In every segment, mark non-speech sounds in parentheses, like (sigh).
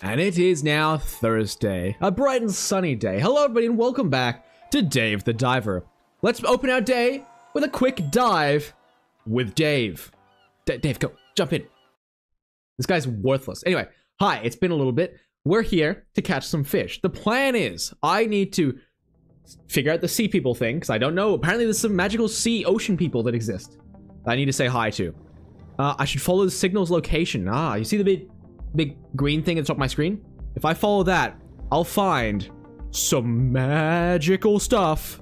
And it is now Thursday, a bright and sunny day. Hello, everybody, and welcome back to Dave the Diver. Let's open our day with a quick dive with Dave. D Dave, go, jump in. This guy's worthless. Anyway, hi, it's been a little bit. We're here to catch some fish. The plan is I need to figure out the sea people thing, because I don't know. Apparently, there's some magical sea ocean people that exist that I need to say hi to. Uh, I should follow the signal's location. Ah, you see the big big green thing at the top of my screen? If I follow that, I'll find some magical stuff.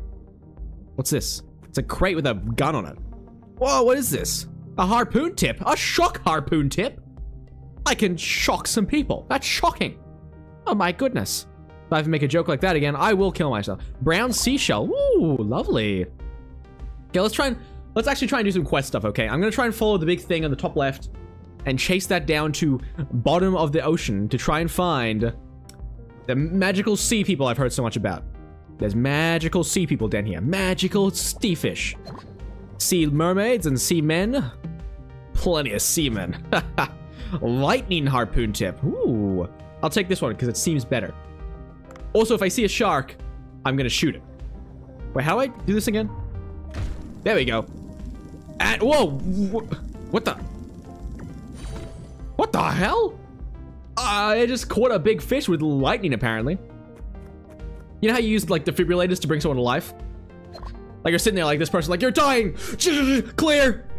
What's this? It's a crate with a gun on it. Whoa, what is this? A harpoon tip? A shock harpoon tip? I can shock some people. That's shocking. Oh my goodness. If I make a joke like that again, I will kill myself. Brown seashell. Ooh, lovely. Okay, let's try and let's actually try and do some quest stuff, okay? I'm gonna try and follow the big thing on the top left and chase that down to bottom of the ocean to try and find the magical sea people I've heard so much about. There's magical sea people down here. Magical sea fish. Sea mermaids and sea men. Plenty of seamen. (laughs) Lightning harpoon tip. Ooh. I'll take this one because it seems better. Also, if I see a shark, I'm gonna shoot it. Wait, how do I do this again? There we go. And, whoa! What the? What the hell? Uh, I just caught a big fish with lightning, apparently. You know how you use, like, defibrillators to bring someone to life? Like, you're sitting there like this person, like, you're dying! (laughs) Clear! (laughs)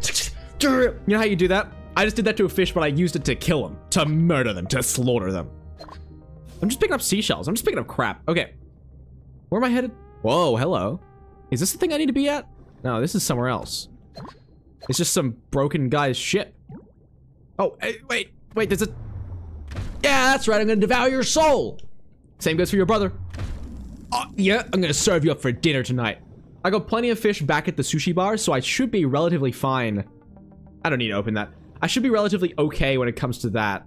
You know how you do that? I just did that to a fish, but I used it to kill them. To murder them. To slaughter them. I'm just picking up seashells. I'm just picking up crap. Okay. Where am I headed? Whoa, hello. Is this the thing I need to be at? No, this is somewhere else. It's just some broken guy's ship. Oh, wait, wait, there's a... Yeah, that's right, I'm gonna devour your soul. Same goes for your brother. Oh, yeah, I'm gonna serve you up for dinner tonight. I got plenty of fish back at the sushi bar, so I should be relatively fine. I don't need to open that. I should be relatively okay when it comes to that.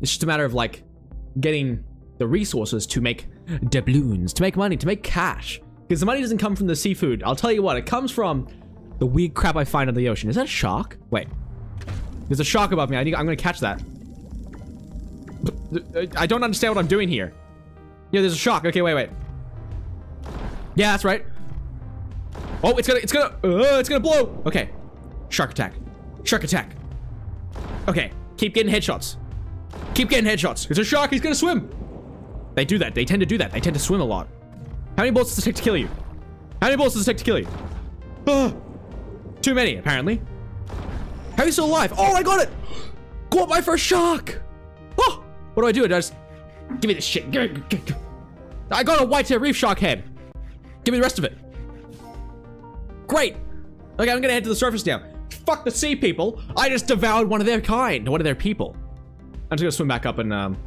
It's just a matter of, like, getting the resources to make doubloons, to make money, to make cash. Because the money doesn't come from the seafood. I'll tell you what, it comes from the weird crap I find on the ocean. Is that a shark? Wait. There's a shark above me. I need, I'm gonna catch that. I don't understand what I'm doing here. Yeah, there's a shark. Okay, wait, wait. Yeah, that's right. Oh, it's gonna, it's gonna, uh, it's gonna blow. Okay. Shark attack. Shark attack. Okay, keep getting headshots. Keep getting headshots. It's a shark. He's gonna swim. They do that. They tend to do that. They tend to swim a lot. How many bullets does it take to kill you? How many bullets does it take to kill you? Uh, too many, apparently. How are you still alive? Oh, I got it! Caught my first shark! Oh! What do I do? I just... Give me this shit. I got a white-tailed reef shark head. Give me the rest of it. Great. Okay, I'm gonna head to the surface now. Fuck the sea people. I just devoured one of their kind. One of their people. I'm just gonna swim back up and um,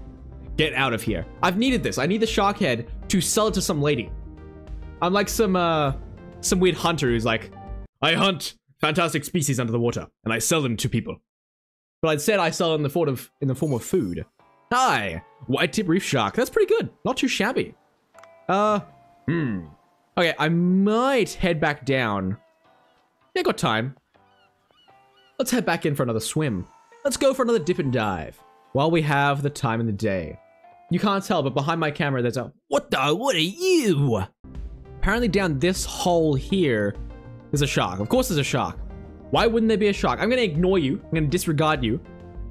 get out of here. I've needed this. I need the shark head to sell it to some lady. I'm like some uh, some weird hunter who's like, I hunt fantastic species under the water, and I sell them to people. But instead, I sell them in the form of in the form of food. Hi, white tip reef shark. That's pretty good. Not too shabby. Uh, hmm. Okay, I might head back down. Yeah, got time. Let's head back in for another swim. Let's go for another dip and dive. While we have the time in the day. You can't tell, but behind my camera, there's a, what the, what are you? Apparently down this hole here, there's a shark. Of course there's a shark. Why wouldn't there be a shark? I'm gonna ignore you. I'm gonna disregard you.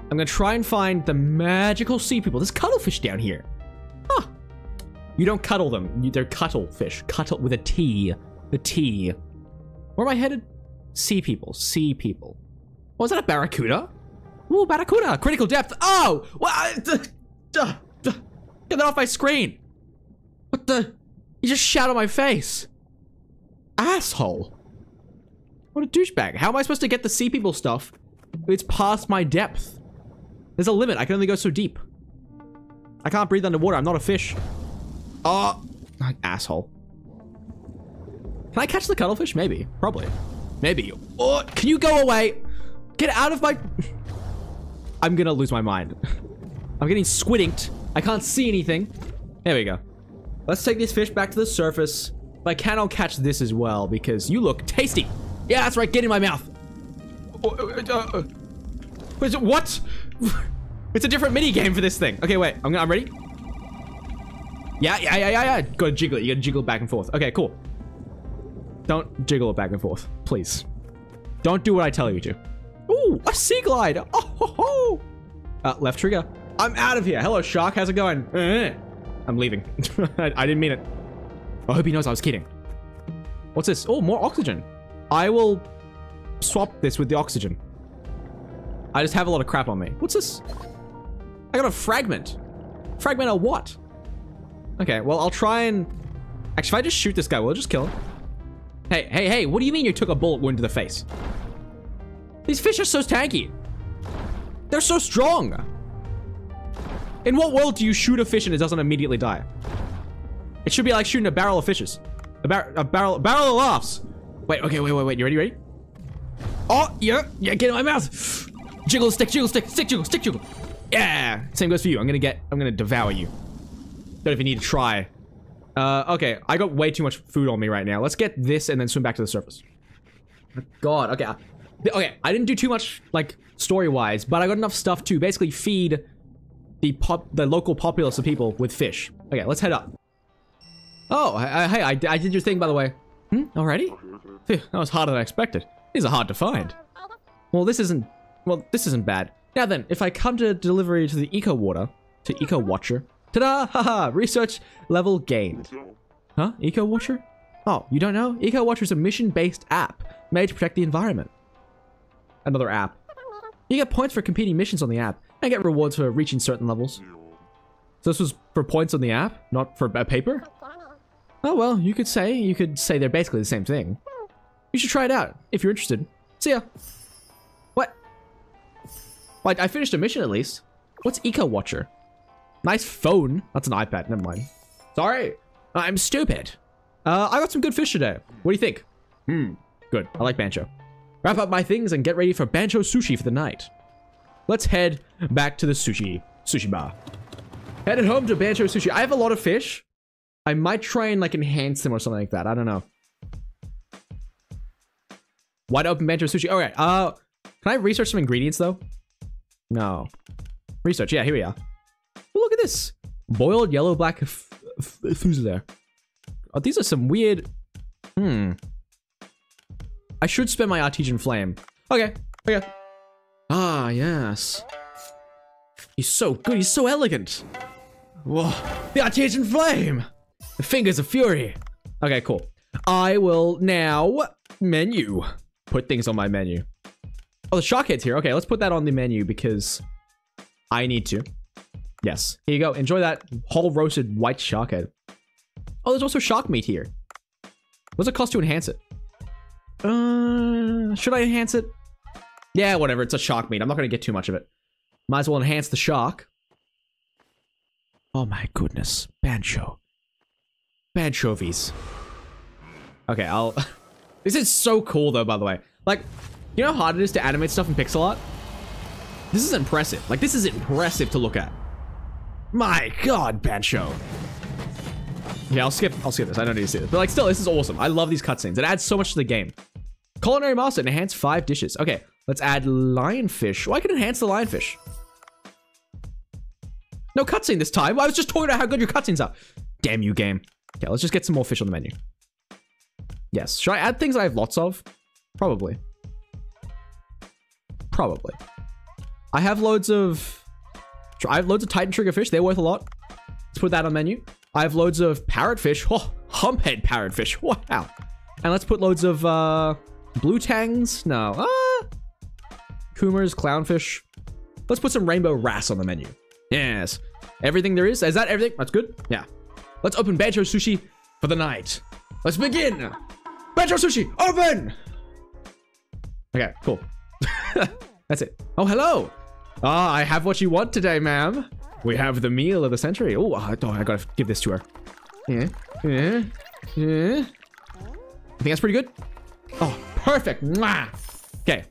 I'm gonna try and find the magical sea people. There's cuttlefish down here. Huh. You don't cuddle them. They're cuttlefish. Cuttle with a T. The T. Where am I headed? Sea people. Sea people. Oh, Was that a barracuda? Ooh, barracuda. Critical depth. Oh! What? Get that off my screen. What the? You just shot on my face. Asshole. What a douchebag. How am I supposed to get the sea people stuff? It's past my depth. There's a limit. I can only go so deep. I can't breathe underwater. I'm not a fish. Oh, asshole. Can I catch the cuttlefish? Maybe. Probably. Maybe. Oh, can you go away? Get out of my... (laughs) I'm gonna lose my mind. (laughs) I'm getting squid inked. I can't see anything. There we go. Let's take this fish back to the surface. If I can, I'll catch this as well because you look tasty. Yeah, that's right. Get in my mouth. Oh, uh, uh, what? (laughs) It's a different mini game for this thing. Okay, wait. I'm, I'm ready. Yeah, yeah, yeah, yeah, yeah. Gotta jiggle it. You gotta jiggle it back and forth. Okay, cool. Don't jiggle it back and forth, please. Don't do what I tell you to. Ooh, a sea glide. Oh, ho, ho. Uh, left trigger. I'm out of here. Hello, shark. How's it going? Uh-huh. I'm leaving. (laughs) I didn't mean it. I hope he knows I was kidding. What's this? Oh, more oxygen. I will swap this with the oxygen. I just have a lot of crap on me. What's this? I got a fragment. Fragment of what? Okay, well, I'll try and... Actually, if I just shoot this guy, we'll just kill him. Hey, hey, hey, what do you mean you took a bullet wound to the face? These fish are so tanky. They're so strong. In what world do you shoot a fish and it doesn't immediately die? It should be like shooting a barrel of fishes. A, bar a barrel, barrel of laughs. Wait, okay, wait, wait, wait. You ready, ready? Oh, yeah, yeah, get in my mouth. Jiggle, stick, jiggle, stick, stick, jiggle, stick, jiggle. Yeah, same goes for you. I'm gonna get, I'm gonna devour you. Don't even need to try. Uh, okay, I got way too much food on me right now. Let's get this and then swim back to the surface. God, okay. Okay, I didn't do too much, like, story-wise, but I got enough stuff to basically feed the pop, the local populace of people with fish. Okay, let's head up. Oh, hey, I, I, I did your thing, by the way. Hmm, already? Phew, that was harder than I expected. These are hard to find. Well, this isn't, well, this isn't bad. Now then, if I come to delivery to the Eco Water, to Eco Watcher, ta-da, haha, research level gained. Huh? Eco Watcher? Oh, you don't know? Eco Watcher is a mission-based app made to protect the environment. Another app. You get points for competing missions on the app, and get rewards for reaching certain levels. So this was for points on the app, not for a paper? Oh well, you could say, you could say they're basically the same thing. You should try it out, if you're interested. See ya. What? Well, I finished a mission at least. What's Eco Watcher? Nice phone. That's an iPad, never mind. Sorry, I'm stupid. Uh, I got some good fish today. What do you think? Hmm, good. I like Bancho. Wrap up my things and get ready for Bancho Sushi for the night. Let's head back to the sushi, sushi bar. Headed home to Bancho Sushi. I have a lot of fish. I might try and like enhance them or something like that. I don't know. Wide open Bancho Sushi. All right. Uh, can I research some ingredients though? No. Research. Yeah, here we are. Look at this. Boiled yellow black there. Oh, these are some weird. Hmm. I should spend my artesian flame. Okay. Okay. Ah, yes. He's so good. He's so elegant. Whoa. The artesian flame. The fingers of fury. Okay, cool. I will now menu. Put things on my menu. Oh, the shark head's here. Okay, let's put that on the menu because I need to. Yes. Here you go. Enjoy that whole roasted white shark head. Oh, there's also shark meat here. What's it cost to enhance it? Uh, should I enhance it? Yeah, whatever. It's a shark meat. I'm not going to get too much of it. Might as well enhance the shark. Oh my goodness. Bancho. Banchovies. Okay, I'll... (laughs) this is so cool though, by the way. Like, you know how hard it is to animate stuff in pixel art? This is impressive. Like, this is impressive to look at. My god, Bancho. Yeah, I'll skip, I'll skip this. I don't need to see this. But like, still, this is awesome. I love these cutscenes. It adds so much to the game. Culinary master, enhance five dishes. Okay, let's add lionfish. Well, I can enhance the lionfish. No cutscene this time. I was just talking about how good your cutscenes are. Damn you, game. Okay, let's just get some more fish on the menu. Yes. Should I add things I have lots of? Probably. Probably. I have loads of... I have loads of Titan Trigger fish. They're worth a lot. Let's put that on menu. I have loads of parrotfish. Oh, humphead parrotfish. (laughs) Wow. And let's put loads of uh, blue tangs. No. Ah. Kumars, clownfish. Let's put some rainbow wrasse on the menu. Yes. Everything there is. Is that everything? That's good. Yeah. Let's open Bancho Sushi for the night. Let's begin. Bancho Sushi, open. Okay, cool. (laughs) That's it. Oh, hello. Ah, I have what you want today, ma'am. We have the meal of the century. Oh, I, oh, I gotta give this to her. Yeah, yeah, yeah. I think that's pretty good. Oh, perfect. Mwah. Okay.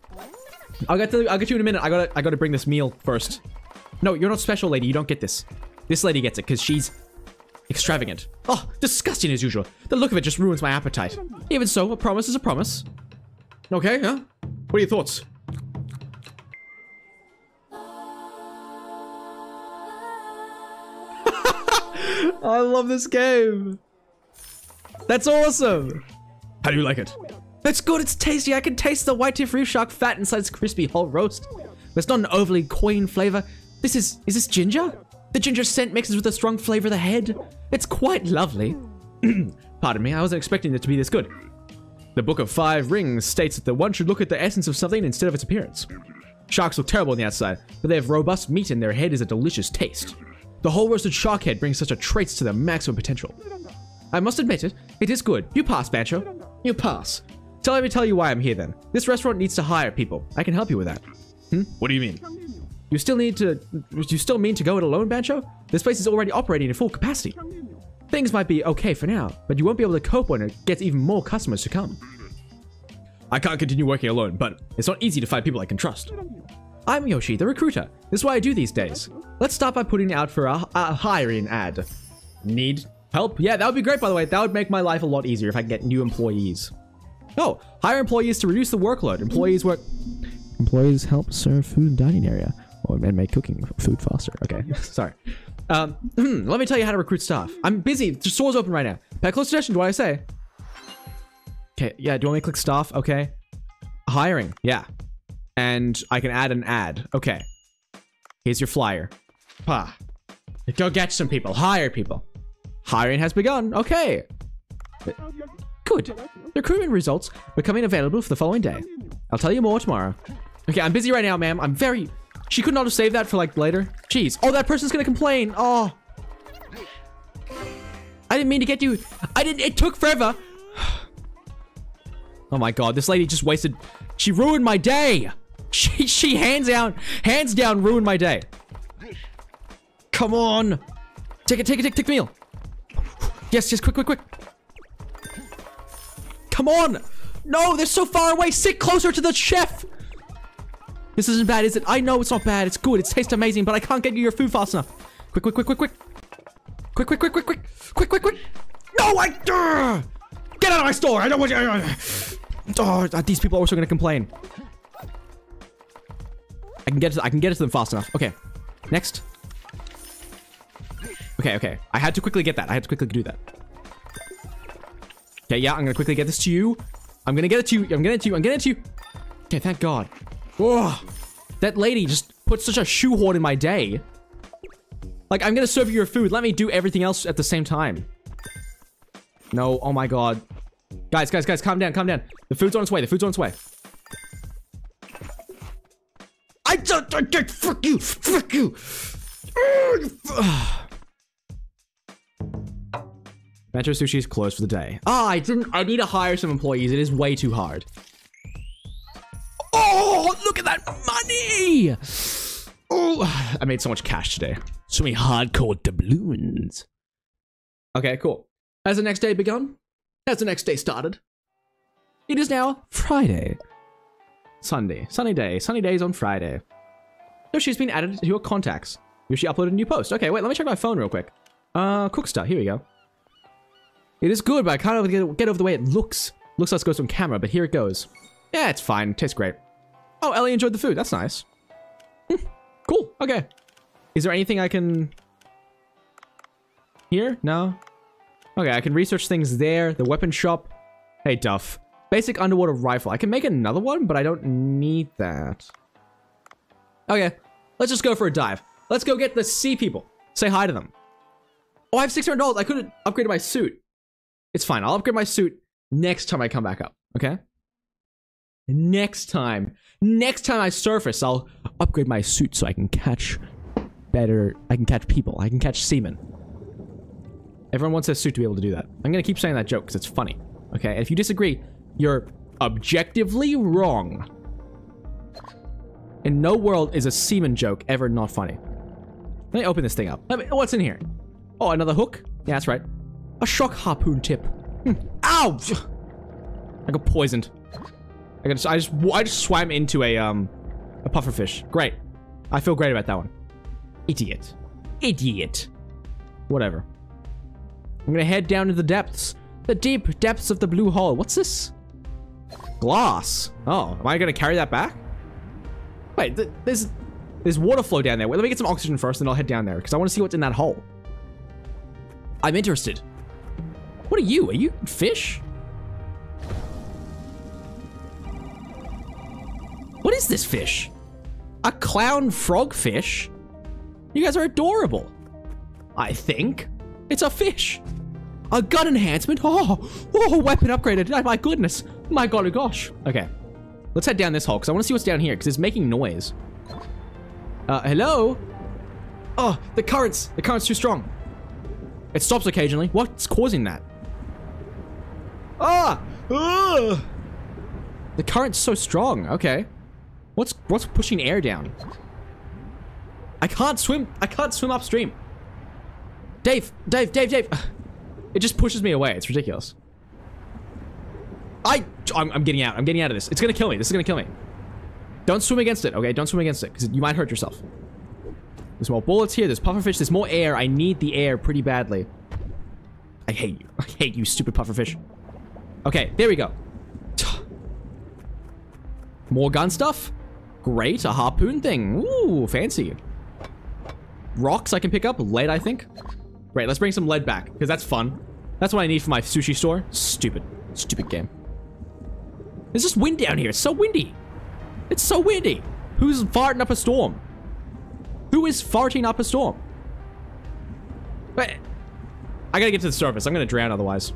I'll get to I'll get you in a minute. I gotta I gotta bring this meal first. No, you're not special, lady. You don't get this. This lady gets it because she's extravagant. Oh, disgusting as usual. The look of it just ruins my appetite. Even so, a promise is a promise. Okay, huh? What are your thoughts? (laughs) I love this game. That's awesome. How do you like it? It's good. It's tasty. I can taste the white tip reef shark fat inside its crispy whole roast. It's not an overly cloying flavor. This is, is this ginger? The ginger scent mixes with the strong flavor of the head. It's quite lovely. (clears throat) Pardon me, I wasn't expecting it to be this good. The Book of Five Rings states that one should look at the essence of something instead of its appearance. Sharks look terrible on the outside, but they have robust meat and their head is a delicious taste. The whole roasted shark head brings such a traits to their maximum potential. I must admit it, it is good. You pass, Bancho. You pass. So let me tell you why I'm here then. This restaurant needs to hire people. I can help you with that. Hmm? What do you mean? You still need to... You still mean to go it alone, Bancho? This place is already operating at full capacity. Things might be okay for now, but you won't be able to cope when it gets even more customers to come. I can't continue working alone, but it's not easy to find people I can trust. I'm Yoshi, the recruiter. This is what I do these days. Let's start by putting out for a, a hiring ad. Need help? Yeah, that would be great, by the way. That would make my life a lot easier if I can get new employees. Oh, hire employees to reduce the workload. Employees work... Employees help serve food and dining area. Oh, and make cooking food faster. Okay, (laughs) sorry. Um, (clears throat) let me tell you how to recruit staff. I'm busy. The store's open right now. Pay close to what I say. Okay, yeah, do you want me to click staff? Okay. Hiring, yeah. And I can add an ad. Okay. Here's your flyer. Pa. Go get some people. Hire people. Hiring has begun. Okay. Good. Recruitment results becoming available for the following day. I'll tell you more tomorrow. Okay, I'm busy right now, ma'am. I'm very she could not have saved that for like later. Jeez. Oh, that person's gonna complain. Oh. I didn't mean to get you. I didn't. It took forever. (sighs) Oh my god, this lady just wasted. She ruined my day. (laughs) She she hands down, hands down, ruined my day. Come on. Take it, take it, take, take the meal. Yes, yes, quick, quick, quick. Come on. No, they're so far away. Sit closer to the chef. This isn't bad, is it? I know it's not bad. It's good. It tastes amazing, but I can't get you your food fast enough. Quick, quick, quick, quick, quick. Quick, quick, quick, quick, quick. Quick, quick, quick. No, I... Uh, get out of my store. I don't want you... Uh, oh, these people are also going to complain. I can get to, I can get it to them fast enough. Okay. Next. Okay, okay. I had to quickly get that. I had to quickly do that. Okay, yeah, I'm gonna quickly get this to you. I'm gonna get it to you. I'm getting it to you. I'm getting it to you. Okay, thank God. Oh, that lady just put such a shoehorn in my day. Like, I'm gonna serve you your food. Let me do everything else at the same time. No, oh my god. Guys, guys, guys, calm down, calm down. The food's on its way, the food's on its way. I don't, I don't, fuck you, fuck you. (sighs) Metro Sushi is closed for the day. Ah, oh, I didn't, I need to hire some employees. It is way too hard. That money! Oh, I made so much cash today. So many hardcore doubloons. Okay, cool. Has the next day begun? Has the next day started? It is now Friday. Sunday. Sunny day. Sunny days on Friday. Yoshi's been added to your contacts. Yoshi uploaded a new post. Okay, wait, let me check my phone real quick. Uh, Cooksta, here we go. It is good, but I can't get, get over the way it looks. Looks like it's goes on camera, but here it goes. Yeah, it's fine. Tastes great. Oh, Ellie enjoyed the food. That's nice. (laughs) Cool. Okay. Is there anything I can... Here? No? Okay, I can research things there. The weapon shop. Hey, Duff. Basic underwater rifle. I can make another one, but I don't need that. Okay. Let's just go for a dive. Let's go get the sea people. Say hi to them. Oh, I have $600. I could have upgraded my suit. It's fine. I'll upgrade my suit next time I come back up. Okay? Next time, next time I surface, I'll upgrade my suit so I can catch better, I can catch people, I can catch seamen. Everyone wants a suit to be able to do that. I'm gonna keep saying that joke because it's funny. Okay, if you disagree, you're objectively wrong. In no world is a seaman joke ever not funny. Let me open this thing up. Me, what's in here? Oh, another hook? Yeah, that's right. A shock harpoon tip. Hmm. Ow! I got poisoned. I just, I just, I just swam into a, um, a pufferfish. Great. I feel great about that one. Idiot. Idiot. Whatever. I'm gonna head down to the depths. The deep depths of the blue hole. What's this? Glass. Oh, am I gonna carry that back? Wait, th there's, there's water flow down there. Wait, let me get some oxygen first and I'll head down there because I want to see what's in that hole. I'm interested. What are you? Are you fish? Is this fish? A clown frogfish? You guys are adorable. I think. It's a fish. A gun enhancement? Oh, oh, weapon upgraded. Oh, my goodness. My golly gosh. Okay. Let's head down this hole, because I want to see what's down here, because it's making noise. Uh, hello? Oh, the currents. The current's too strong. It stops occasionally. What's causing that? Ah! Ugh! The current's so strong. Okay. What's what's pushing air down? I can't swim. I can't swim upstream. Dave, Dave, Dave, Dave. (sighs) It just pushes me away. It's ridiculous. I, I'm, I'm getting out. I'm getting out of this. It's gonna kill me. This is gonna kill me. Don't swim against it, okay? Don't swim against it, because you might hurt yourself. There's more bullets here. There's pufferfish. There's more air. I need the air pretty badly. I hate you. I hate you, stupid pufferfish. Okay, there we go. (sighs) More gun stuff? Great, a harpoon thing. Ooh, fancy. Rocks I can pick up. Lead, I think. Great, let's bring some lead back, because that's fun. That's what I need for my sushi store. Stupid. Stupid game. There's just wind down here. It's so windy. It's so windy. Who's farting up a storm? Who is farting up a storm? But I gotta get to the surface. I'm gonna drown otherwise.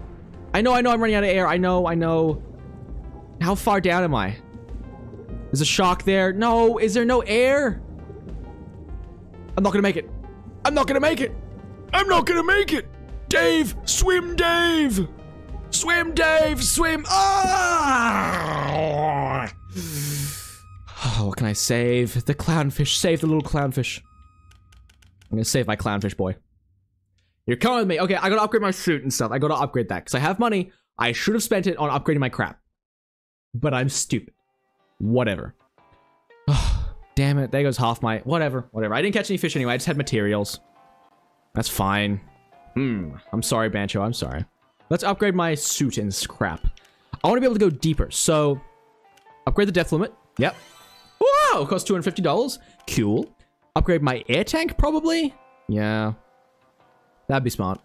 I know, I know I'm running out of air. I know, I know. How far down am I? There's a shock there. No, is there no air? I'm not gonna make it. I'm not gonna make it. I'm not gonna make it. Dave, swim, Dave. Swim, Dave, swim. Ah! Oh, (sighs) what can I save? The clownfish. Save the little clownfish. I'm gonna save my clownfish boy. You're coming with me. Okay, I gotta upgrade my suit and stuff. I gotta upgrade that because I have money. I should have spent it on upgrading my crap. But I'm stupid. Whatever. (sighs) Damn it. There goes half my... Whatever. Whatever. I didn't catch any fish anyway. I just had materials. That's fine. Hmm. I'm sorry, Bancho. I'm sorry. Let's upgrade my suit and scrap. I want to be able to go deeper. So, upgrade the depth limit. Yep. Wow! Costs $250. Cool. Upgrade my air tank, probably? Yeah. That'd be smart.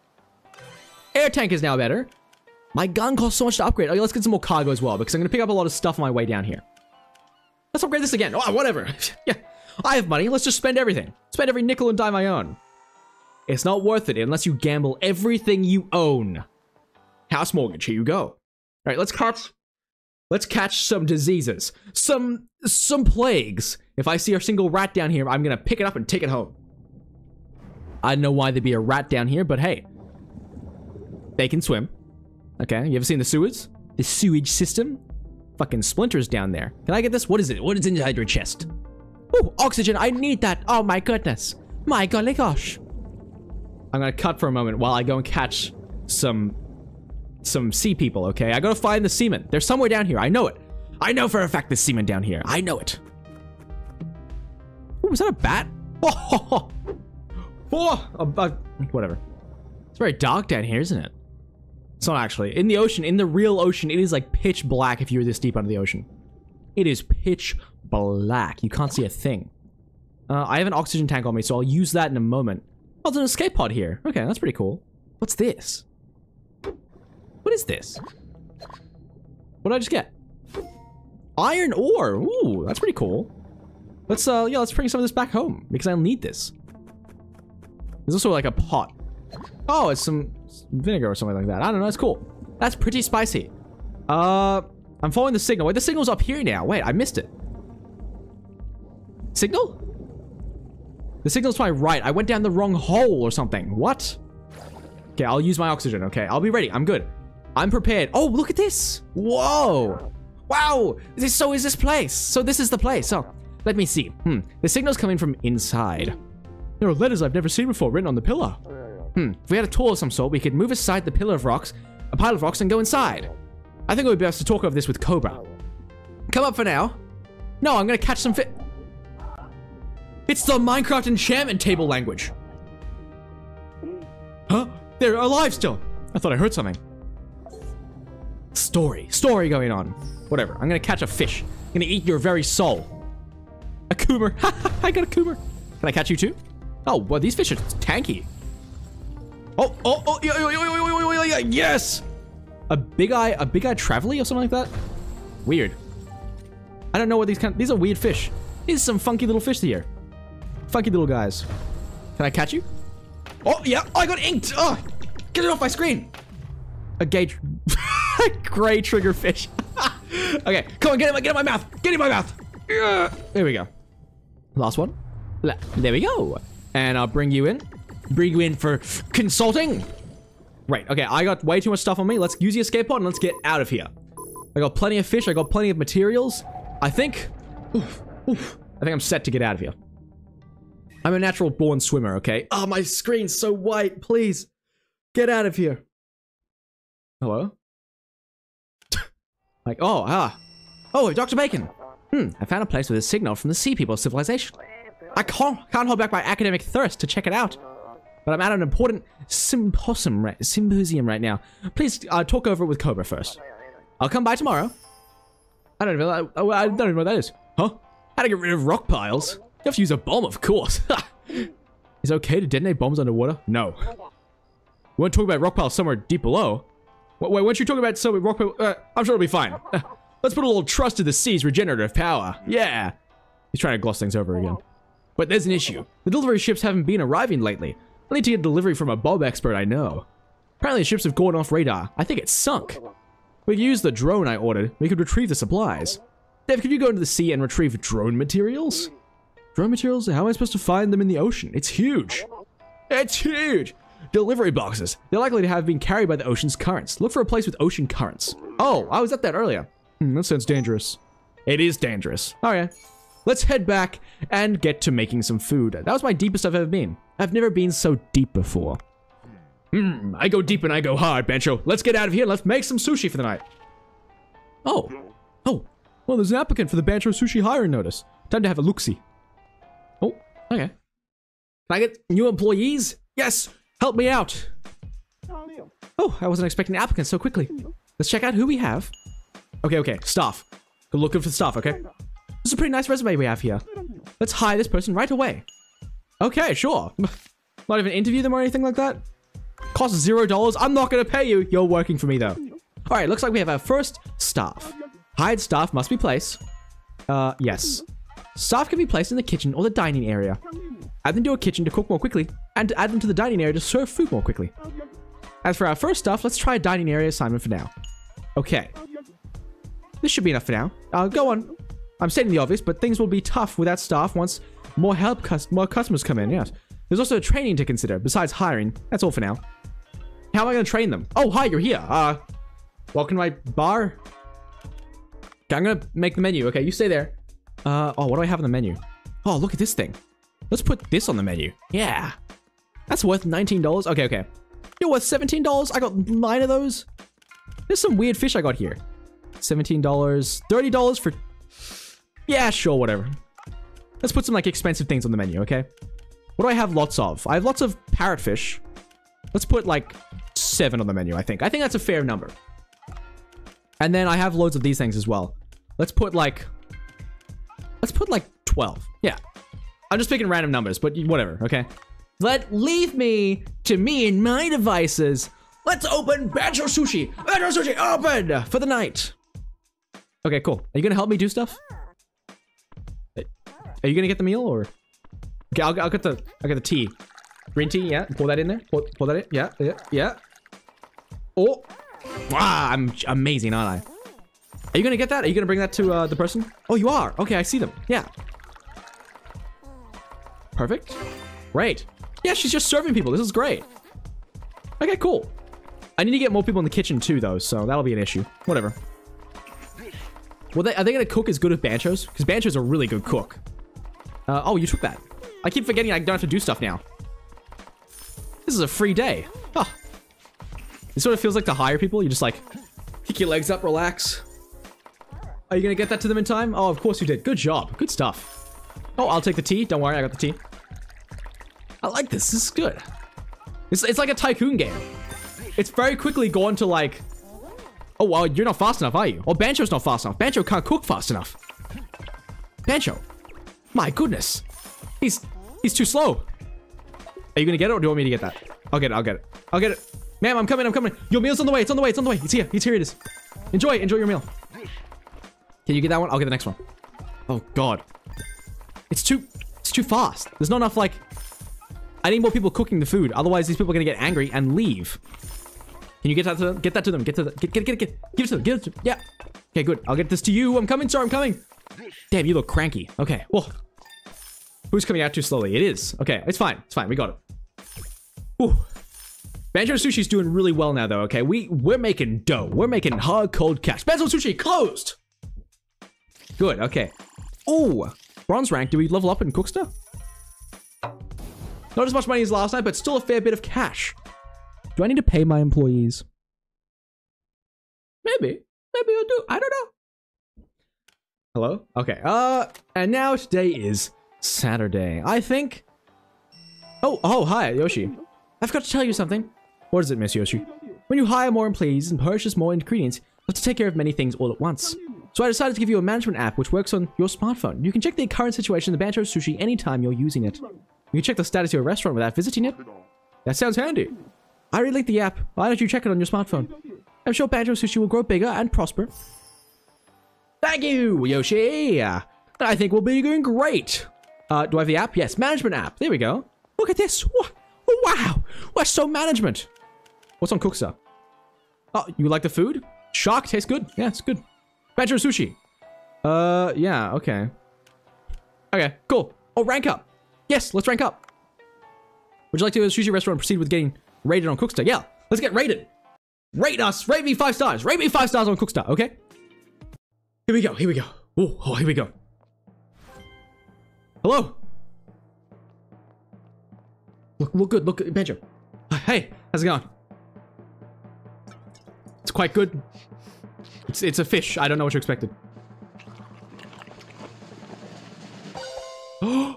Air tank is now better. My gun costs so much to upgrade. Okay, let's get some more cargo as well, because I'm going to pick up a lot of stuff on my way down here. Let's upgrade this again. Oh, whatever. (laughs) yeah, I have money. Let's just spend everything. Spend every nickel and dime I own. It's not worth it unless you gamble everything you own. House mortgage, here you go. All right, let's catch, let's catch some diseases, some some plagues. If I see a single rat down here, I'm gonna pick it up and take it home. I don't know why there'd be a rat down here, but hey, they can swim. Okay, you ever seen the sewers? The sewage system? Fucking splinters down there. Can I get this? What is it? What is inside your chest? Oh, oxygen. I need that. Oh my goodness. My golly gosh. I'm gonna cut for a moment while I go and catch some some sea people, okay? I gotta find the seamen. They're somewhere down here. I know it. I know for a fact there's seamen down here. I know it. Oh, was that a bat? (laughs) Oh, oh, oh whatever. It's very dark down here, isn't it? It's not actually. In the ocean, in the real ocean, it is like pitch black if you're this deep under the ocean. It is pitch black. You can't see a thing. Uh, I have an oxygen tank on me, so I'll use that in a moment. Oh, there's an escape pod here. Okay, that's pretty cool. What's this? What is this? What did I just get? Iron ore. Ooh, that's pretty cool. Let's, uh, yeah, let's bring some of this back home because I'll need this. There's also like a pot. Oh, it's some vinegar or something like that. I don't know. It's cool. That's pretty spicy. Uh, I'm following the signal. Wait, the signal's up here now. Wait, I missed it. Signal? The signal's to my right. I went down the wrong hole or something. What? Okay, I'll use my oxygen, okay? I'll be ready. I'm good. I'm prepared. Oh, look at this. Whoa. Wow. This, so is this place. So this is the place. So let me see. Hmm. The signal's coming from inside. There are letters I've never seen before written on the pillar. Hmm. If we had a tool of some sort, we could move aside the pillar of rocks, a pile of rocks, and go inside. I think it would be best to talk over this with Cobra. Come up for now. No, I'm gonna catch some fit. It's the Minecraft enchantment table language. Huh? They're alive still. I thought I heard something. Story. Story going on. Whatever. I'm gonna catch a fish. I'm gonna eat your very soul. A coomer. Ha (laughs) ha! I got a coomer. Can I catch you too? Oh, well, these fish are tanky. Oh, oh, oh, yeah, yeah, yeah, yeah, yeah, yeah, yes! A big eye, a big eye Trevally or something like that? Weird. I don't know what these kind these are weird fish. These are some funky little fish here. Funky little guys. Can I catch you? Oh, yeah, I got inked! Oh, get it off my screen! A gay, (laughs) gray trigger fish. (laughs) okay, come on, get it, get in my mouth! Get in my mouth! Yeah. There we go. Last one. There we go. And I'll bring you in. Bring you in for consulting. Right, okay, I got way too much stuff on me. Let's use the escape pod and let's get out of here. I got plenty of fish, I got plenty of materials. I think... Oof, oof, I think I'm set to get out of here. I'm a natural born swimmer, okay? Oh, my screen's so white. Please, get out of here. Hello? (laughs) like, oh, ah. Oh, Dr. Bacon. Hmm, I found a place with a signal from the Sea People civilization. I can't, can't hold back my academic thirst to check it out. But I'm at an important symposium right, symposium right now. Please uh, talk over it with Cobra first. I'll come by tomorrow. I don't know. I, I don't even know what that is. Huh? How to get rid of rock piles? You have to use a bomb, of course. (laughs) is it okay to detonate bombs underwater? No. We want to talk about rock piles somewhere deep below. Wait, wait once you talk about some rock pile, uh, I'm sure it'll be fine. (laughs) Let's put a little trust in the sea's regenerative power. Yeah. He's trying to gloss things over again. But there's an issue. The delivery ships haven't been arriving lately. I need to get a delivery from a Bob expert I know. Apparently the ships have gone off radar. I think it's sunk. We could use the drone I ordered. We could retrieve the supplies. Dave, could you go into the sea and retrieve drone materials? Drone materials? How am I supposed to find them in the ocean? It's huge. It's huge. Delivery boxes. They're likely to have been carried by the ocean's currents. Look for a place with ocean currents. Oh, I was at that earlier. Hmm, that sounds dangerous. It is dangerous. All right. Let's head back and get to making some food. That was my deepest I've ever been. I've never been so deep before. Hmm, I go deep and I go hard, Bancho. Let's get out of here and let's make some sushi for the night. Oh. Oh. Well, there's an applicant for the Bancho Sushi hiring notice. Time to have a look-see. Oh, okay. Can I get new employees? Yes! Help me out! Oh, I wasn't expecting applicants so quickly. Let's check out who we have. Okay, okay, staff. Go looking for staff, okay? This is a pretty nice resume we have here. Let's hire this person right away. Okay, sure. (laughs) Not even interview them or anything like that? Cost zero dollars. I'm not gonna pay you. You're working for me though. All right, looks like we have our first staff. Hired staff must be placed. Uh, yes. Staff can be placed in the kitchen or the dining area. Add them to a kitchen to cook more quickly, and add them to the dining area to serve food more quickly. As for our first staff, let's try a dining area assignment for now. Okay. This should be enough for now. Uh, go on. I'm stating the obvious, but things will be tough without staff once more help, cus more customers come in, yes. There's also training to consider, besides hiring. That's all for now. How am I going to train them? Oh, hi, you're here. Uh, welcome to my bar. Okay, I'm going to make the menu. Okay, you stay there. Uh, oh, what do I have on the menu? Oh, look at this thing. Let's put this on the menu. Yeah. That's worth $19. Okay, okay. You're worth $17. I got nine of those. There's some weird fish I got here. $17. $30 for... Yeah, sure, whatever. Let's put some, like, expensive things on the menu, okay? What do I have lots of? I have lots of parrotfish. Let's put, like, seven on the menu, I think. I think that's a fair number. And then I have loads of these things as well. Let's put, like... Let's put, like, 12. Yeah. I'm just picking random numbers, but whatever, okay? Let leave me to me and my devices. Let's open Bancho Sushi. Bancho Sushi, open for the night. Okay, cool. Are you gonna help me do stuff? Are you gonna get the meal or? Okay, I'll, I'll get the I'll get the tea. Green tea, yeah. Pour that in there. Pour, pour that in. Yeah, yeah, yeah. Oh, wow! I'm amazing, aren't I? Are you gonna get that? Are you gonna bring that to uh, the person? Oh, you are. Okay, I see them. Yeah. Perfect. Great. Yeah, she's just serving people. This is great. Okay, cool. I need to get more people in the kitchen too, though, so that'll be an issue. Whatever. Well, they, are they gonna cook as good as Banchos? Because Bancho's a really good cook. Uh, oh, you took that. I keep forgetting I don't have to do stuff now. This is a free day. Huh. It sort of feels like to hire people. You just like, kick your legs up, relax. Are you gonna get that to them in time? Oh, of course you did. Good job. Good stuff. Oh, I'll take the tea. Don't worry, I got the tea. I like this. This is good. It's, it's like a tycoon game. It's very quickly gone to like... Oh, well, you're not fast enough, are you? Well, Bancho's not fast enough. Bancho can't cook fast enough. Bancho. My goodness. He's he's too slow. Are you gonna get it or do you want me to get that? I'll get it. I'll get it. I'll get it. Ma'am, I'm coming. I'm coming. Your meal's on the way. It's on the way. It's on the way. It's here. It's here. It is. Enjoy. Enjoy your meal. Can you get that one? I'll get the next one. Oh God. It's too. It's too fast. There's not enough like. I need more people cooking the food. Otherwise, these people are gonna get angry and leave. Can you get that to them? Get that to them. Get to the, get get get get. Give it to them. Give it to them. Yeah. Okay, good. I'll get this to you. I'm coming, sir. I'm coming. Damn, you look cranky. Okay. Well. Who's coming out too slowly? It is. Okay, it's fine. It's fine. We got it. Ooh. Bancho Sushi's doing really well now, though. Okay, we we're making dough. We're making hard cold cash. Bancho Sushi closed. Good. Okay. Oh, bronze rank. Do we level up in Cooksta? Not as much money as last night, but still a fair bit of cash. Do I need to pay my employees? Maybe. Maybe I'll do. I don't know. Hello? Okay. Uh, and now today is Saturday. I think. Oh, oh, hi, Yoshi. I've got to tell you something. What is it, Miss Yoshi? When you hire more employees and purchase more ingredients, you have to take care of many things all at once. So I decided to give you a management app which works on your smartphone. You can check the current situation of the Bancho Sushi anytime you're using it. You can check the status of your restaurant without visiting it. That sounds handy. I really like the app. Why don't you check it on your smartphone? I'm sure Bancho Sushi will grow bigger and prosper. Thank you, Yoshi. I think we'll be doing great. Uh, do I have the app? Yes, management app. There we go. Look at this. Wow. We're so management. What's on Cooksta? Oh, you like the food? Shock tastes good. Yeah, it's good. Bancho Sushi. Uh, yeah, okay. Okay, cool. Oh, rank up. Yes, let's rank up. Would you like to, as a sushi restaurant, and proceed with getting rated on Cooksta? Yeah, let's get rated. Rate us. Rate me five stars. Rate me five stars on Cooksta, okay? Here we go. Here we go. Oh, oh here we go. Hello? Look, look good. Look good. Bancho. Hey, how's it going? It's quite good. It's, it's a fish. I don't know what you expected. (gasps)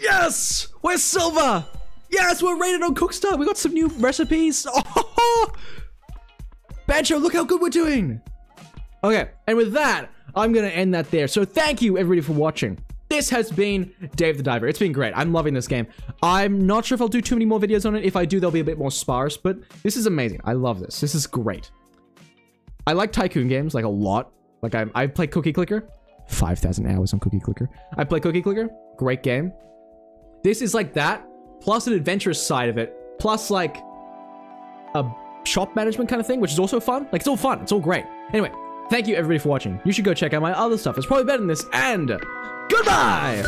yes! We're silver! Yes, we're rated on Cooksta! We got some new recipes. (laughs) Oh, Bancho, look how good we're doing. Okay, and with that, I'm going to end that there. So thank you, everybody, for watching. This has been Dave the Diver. It's been great. I'm loving this game. I'm not sure if I'll do too many more videos on it. If I do, they'll be a bit more sparse, but this is amazing. I love this. This is great. I like Tycoon games, like, a lot. Like, I, I play Cookie Clicker. 5,000 hours on Cookie Clicker. I play Cookie Clicker. Great game. This is like that, plus an adventurous side of it, plus, like, a shop management kind of thing, which is also fun. Like, it's all fun. It's all great. Anyway, thank you, everybody, for watching. You should go check out my other stuff. It's probably better than this, and goodbye!